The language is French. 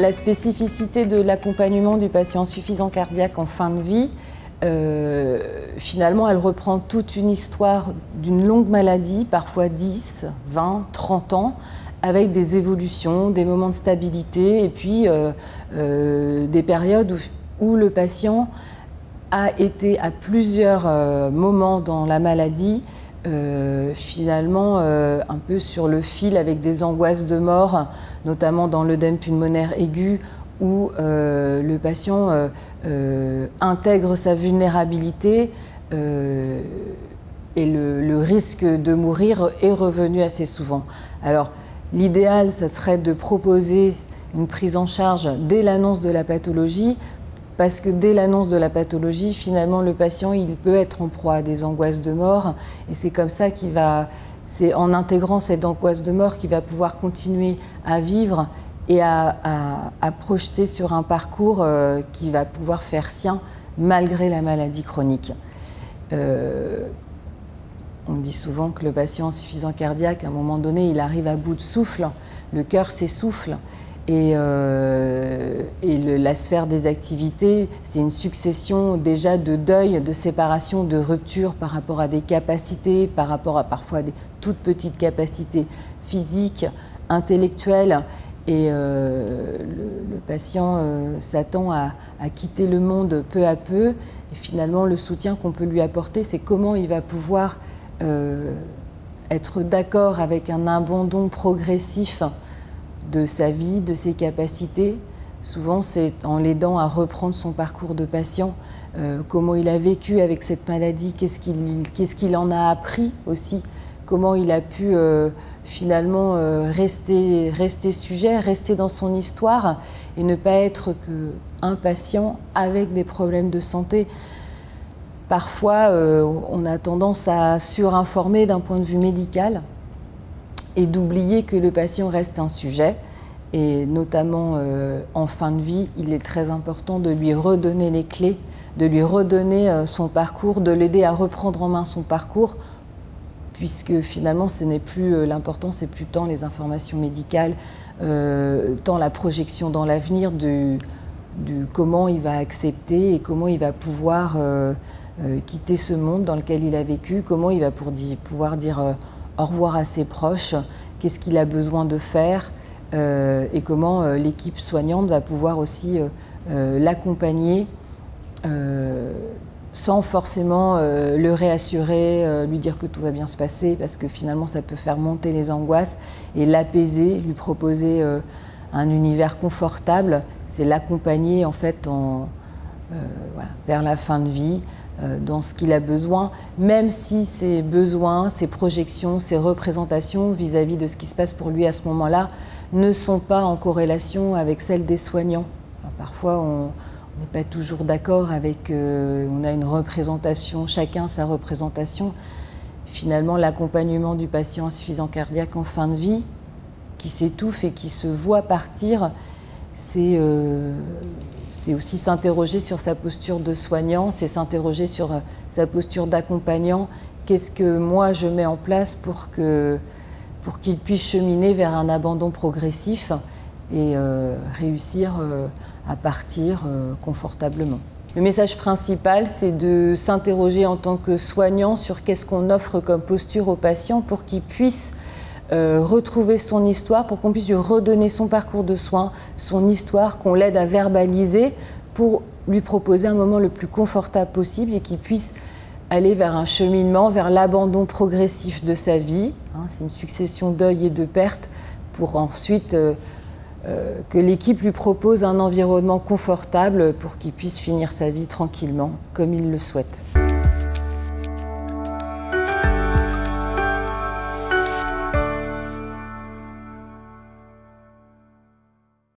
La spécificité de l'accompagnement du patient suffisant cardiaque en fin de vie, euh, finalement, elle reprend toute une histoire d'une longue maladie, parfois 10, 20, 30 ans, avec des évolutions, des moments de stabilité et puis euh, euh, des périodes où, le patient a été à plusieurs moments dans la maladie finalement un peu sur le fil avec des angoisses de mort, notamment dans l'œdème pulmonaire aigu où euh, le patient euh, euh, intègre sa vulnérabilité et le, risque de mourir est revenu assez souvent. Alors l'idéal, ça serait de proposer une prise en charge dès l'annonce de la pathologie parce que dès l'annonce de la pathologie, finalement, le patient, il peut être en proie à des angoisses de mort, et c'est comme ça qu'il va, c'est en intégrant cette angoisse de mort qu'il va pouvoir continuer à vivre et à, projeter sur un parcours euh, qui va pouvoir faire sien malgré la maladie chronique. Euh, on dit souvent que le patient insuffisant cardiaque, à un moment donné, il arrive à bout de souffle, le cœur s'essouffle. Et, euh, la sphère des activités, c'est une succession déjà de deuil, de séparation, de rupture par rapport à des capacités, par rapport à parfois des toutes petites capacités physiques, intellectuelles. Et euh, le, patient euh, s'attend à, quitter le monde peu à peu. Et finalement, le soutien qu'on peut lui apporter, c'est comment il va pouvoir être d'accord avec un abandon progressif de sa vie, de ses capacités. Souvent, c'est en l'aidant à reprendre son parcours de patient, comment il a vécu avec cette maladie, qu'est-ce qu'il en a appris aussi comment il a pu euh, finalement euh, rester, rester sujet, rester dans son histoire et ne pas être qu'un patient avec des problèmes de santé. Parfois, euh, on a tendance à surinformer d'un point de vue médical et d'oublier que le patient reste un sujet. Et notamment en fin de vie, il est très important de lui redonner les clés, de lui redonner son parcours, de l'aider à reprendre en main son parcours puisque finalement ce n'est plus euh, l'important, c'est plus tant les informations médicales, euh, tant la projection dans l'avenir du, comment il va accepter et comment il va pouvoir euh, quitter ce monde dans lequel il a vécu, comment il va pouvoir dire au revoir à ses proches, qu'est-ce qu'il a besoin de faire et comment l'équipe soignante va pouvoir aussi l'accompagner sans forcément euh, le réassurer, euh, lui dire que tout va bien se passer, parce que finalement ça peut faire monter les angoisses, et l'apaiser, lui proposer euh, un univers confortable, c'est l'accompagner en fait vers la fin de vie, dans ce qu'il a besoin, même si ses besoins, ses projections, ses représentations vis-à-vis de ce qui se passe pour lui à ce moment-là ne sont pas en corrélation avec celles des soignants. parfois on n'est pas toujours d'accord avec, euh, on a une représentation, chacun sa représentation. Finalement, l'accompagnement du patient insuffisant cardiaque en fin de vie, qui s'étouffe et qui se voit partir, c'est euh, aussi s'interroger sur sa posture de soignant, c'est s'interroger sur euh, sa posture d'accompagnant. Qu'est-ce que moi je mets en place pour qu'il pour qu'il puisse cheminer vers un abandon progressif et euh, réussir euh, à partir confortablement? Le message principal, c'est de s'interroger en tant que soignant sur qu'est-ce qu'on offre comme posture au patient pour qu'il puisse retrouver son histoire, pour qu'on puisse lui redonner son parcours de soins, son histoire, qu'on l'aide à verbaliser pour lui proposer un moment le plus confortable possible et qu'il puisse aller vers un cheminement, vers l'abandon progressif de sa vie. Hein, c'est une succession d'œil et de pertes pour ensuite euh, que l'équipe lui propose un environnement confortable pour qu'il puisse finir sa vie tranquillement, comme il le souhaite.